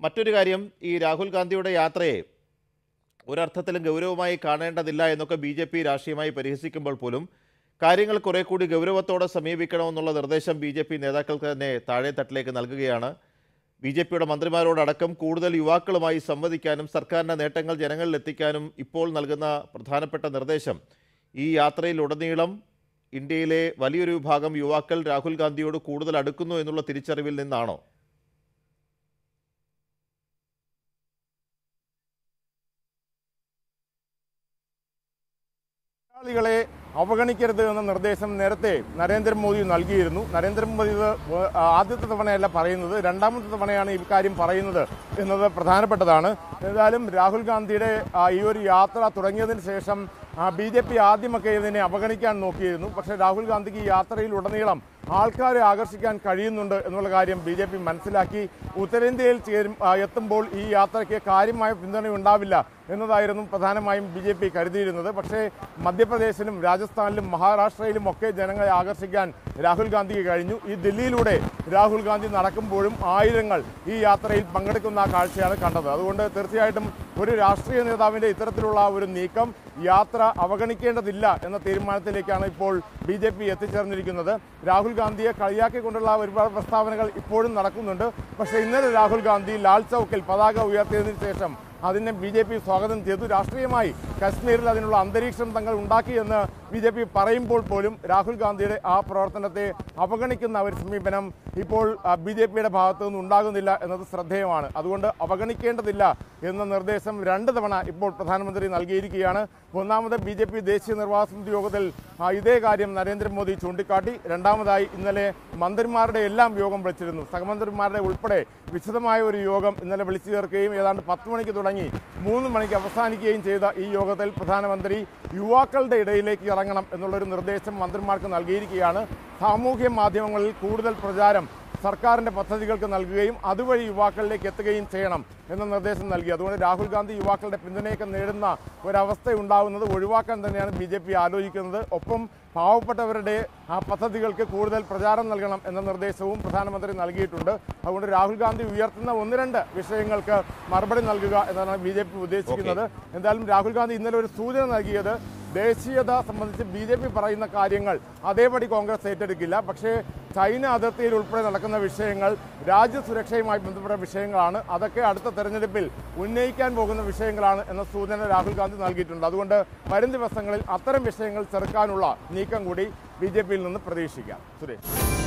മറ്റൊരു കാര്യം ഈ രാഹുൽ ഗാന്ധിയുടെ യാത്രയെ ഒരർത്ഥത്തിലും ഗൗരവമായി കാണേണ്ടതില്ല എന്നൊക്കെ ബി ജെ പി രാഷ്ട്രീയമായി പരിഹസിക്കുമ്പോൾ പോലും കാര്യങ്ങൾ കുറെ കൂടി ഗൗരവത്തോടെ സമീപിക്കണമെന്നുള്ള നിർദ്ദേശം ബി ജെ പി നേതാക്കൾക്ക് തന്നെ താഴെ തട്ടിലേക്ക് നൽകുകയാണ്. ബി ജെ പിയുടെ മന്ത്രിമാരോടടക്കം കൂടുതൽ യുവാക്കളുമായി സംവദിക്കാനും സർക്കാരിന്റെ നേട്ടങ്ങൾ ജനങ്ങളിൽ എത്തിക്കാനും ഇപ്പോൾ നൽകുന്ന പ്രധാനപ്പെട്ട നിർദ്ദേശം ഈ യാത്രയിലുടനീളം ഇന്ത്യയിലെ വലിയൊരു വിഭാഗം യുവാക്കൾ രാഹുൽ ഗാന്ധിയോട് കൂടുതൽ അടുക്കുന്നു എന്നുള്ള തിരിച്ചറിവിൽ നിന്നാണോ? തൊഴിലാളികളെ അവഗണിക്കരുത് എന്ന നിർദ്ദേശം നേരത്തെ നരേന്ദ്രമോദി നൽകിയിരുന്നു. നരേന്ദ്രമോദി ആദ്യത്തെ തവണയല്ല പറയുന്നത്. രണ്ടാമത്തെ തവണയാണ് ഈ കാര്യം പറയുന്നത് എന്നത് പ്രധാനപ്പെട്ടതാണ്. ഏതായാലും രാഹുൽ ഗാന്ധിയുടെ ഈ ഒരു യാത്ര തുടങ്ങിയതിന് ശേഷം ബി ജെ പി ആദ്യമൊക്കെ ഇതിനെ അവഗണിക്കാൻ നോക്കിയിരുന്നു. പക്ഷേ രാഹുൽ ഗാന്ധിക്ക് ഈ യാത്രയിൽ ഉടനീളം ആൾക്കാരെ ആകർഷിക്കാൻ കഴിയുന്നുണ്ട് എന്നുള്ള കാര്യം ബി ജെ പി മനസ്സിലാക്കി. ഉത്തരേന്ത്യയിൽ എത്തുമ്പോൾ ഈ യാത്രയ്ക്ക് കാര്യമായ പിന്തുണ ഉണ്ടാവില്ല എന്നതായിരുന്നു പ്രധാനമായും ബി ജെ പി കരുതിയിരുന്നത്. പക്ഷേ മധ്യപ്രദേശിലും രാജസ്ഥാനിലും മഹാരാഷ്ട്രയിലും ഒക്കെ ജനങ്ങളെ ആകർഷിക്കാൻ രാഹുൽ ഗാന്ധിക്ക് കഴിഞ്ഞു. ഈ ദില്ലിയിലൂടെ രാഹുൽ ഗാന്ധി നടക്കുമ്പോഴും ആയിരങ്ങൾ ഈ യാത്രയിൽ പങ്കെടുക്കുന്ന കാഴ്ചയാണ് കണ്ടത്. അതുകൊണ്ട് തീർച്ചയായിട്ടും ഒരു രാഷ്ട്രീയ നേതാവിന്റെ ഇത്തരത്തിലുള്ള ഒരു നീക്കം യാത്ര അവഗണിക്കേണ്ടതില്ല എന്ന തീരുമാനത്തിലേക്കാണ് ഇപ്പോൾ ബി ജെ പി എത്തിച്ചേർന്നിരിക്കുന്നത്. രാഹുൽ ഗാന്ധിയെ കളിയാക്കിക്കൊണ്ടുള്ള ഒരുപാട് പ്രസ്താവനകൾ ഇപ്പോഴും നടക്കുന്നുണ്ട്. പക്ഷേ ഇന്നലെ രാഹുൽ ഗാന്ധി ലാൽ ചൗക്കിൽ പതാക ഉയർത്തിയതിനു ശേഷം അതിനെ ബി സ്വാഗതം ചെയ്തു. രാഷ്ട്രീയമായി കശ്മീരിൽ അതിനുള്ള അന്തരീക്ഷം തങ്ങൾ ഉണ്ടാക്കി എന്ന് ബി ജെ പി പറയുമ്പോൾ പോലും രാഹുൽ ഗാന്ധിയുടെ ആ പ്രവർത്തനത്തെ അവഗണിക്കുന്ന ഒരു സമീപനം ഇപ്പോൾ ബി ജെ പിയുടെ ഭാഗത്തു നിന്ന് ഉണ്ടാകുന്നില്ല എന്നത് ശ്രദ്ധേയമാണ്. അതുകൊണ്ട് അവഗണിക്കേണ്ടതില്ല എന്ന നിർദ്ദേശം രണ്ട് തവണ ഇപ്പോൾ പ്രധാനമന്ത്രി നൽകിയിരിക്കുകയാണ്. ഒന്നാമത് ബി ജെ പി ദേശീയ നിർവാഹക സമിതി യോഗത്തിൽ ഇതേ കാര്യം നരേന്ദ്രമോദി ചൂണ്ടിക്കാട്ടി. രണ്ടാമതായി ഇന്നലെ മന്ത്രിമാരുടെ എല്ലാം യോഗം വിളിച്ചിരുന്നു. സഹമന്ത്രിമാരുടെ ഉൾപ്പെടെ വിശദമായ ഒരു യോഗം ഇന്നലെ വിളിച്ചു ചേർക്കുകയും ഏതാണ്ട് പത്ത് മണിക്ക് തുടങ്ങി മൂന്ന് മണിക്ക് അവസാനിക്കുകയും ചെയ്ത ഈ യോഗത്തിൽ പ്രധാനമന്ത്രി യുവാക്കളുടെ ഇടയിലേക്ക് ഇറങ്ങണം എന്നുള്ളൊരു നിർദ്ദേശം മന്ത്രിമാർക്ക് നൽകിയിരിക്കുകയാണ്. സാമൂഹ്യ മാധ്യമങ്ങളിൽ കൂടുതൽ പ്രചാരം സർക്കാരിന്റെ പദ്ധതികൾക്ക് നൽകുകയും അതുവഴി യുവാക്കളിലേക്ക് എത്തുകയും ചെയ്യണം എന്ന നിർദ്ദേശം നൽകി. അതുകൊണ്ട് രാഹുൽ ഗാന്ധി യുവാക്കളുടെ പിന്തുണയൊക്കെ നേടുന്ന ഒരവസ്ഥ ഉണ്ടാകുന്നത് ഒഴിവാക്കാൻ തന്നെയാണ് ബി ജെ പി ആലോചിക്കുന്നത്. ഒപ്പം പാവപ്പെട്ടവരുടെ ആ പദ്ധതികൾക്ക് കൂടുതൽ പ്രചാരം നൽകണം എന്ന നിർദ്ദേശവും പ്രധാനമന്ത്രി നൽകിയിട്ടുണ്ട്. അതുകൊണ്ട് രാഹുൽ ഗാന്ധി ഉയർത്തുന്ന ഒന്ന് രണ്ട് വിഷയങ്ങൾക്ക് മറുപടി നൽകുക എന്നാണ് ബി ജെ പി ഉദ്ദേശിക്കുന്നത്. എന്തായാലും രാഹുൽ ഗാന്ധി ഇന്നലെ ഒരു സൂചന നൽകിയത് ദേശീയത സംബന്ധിച്ച് ബി ജെ പി പറയുന്ന കാര്യങ്ങൾ അതേപടി കോൺഗ്രസ് ഏറ്റെടുക്കില്ല. പക്ഷേ ചൈന അതിർത്തിയിൽ ഉൾപ്പെടെ നടക്കുന്ന വിഷയങ്ങൾ രാജ്യസുരക്ഷയുമായി ബന്ധപ്പെട്ട വിഷയങ്ങളാണ്. അതൊക്കെ അടുത്ത തെരഞ്ഞെടുപ്പിൽ ഉന്നയിക്കാൻ പോകുന്ന വിഷയങ്ങളാണ് എന്ന സൂചന രാഹുൽ ഗാന്ധി നൽകിയിട്ടുണ്ട്. അതുകൊണ്ട് വരും ദിവസങ്ങളിൽ അത്തരം വിഷയങ്ങൾ ചെറുക്കാനുള്ള നീക്കം കൂടി ബി ജെ പിയിൽ നിന്ന് പ്രതീക്ഷിക്കാം. സുരേഷ്.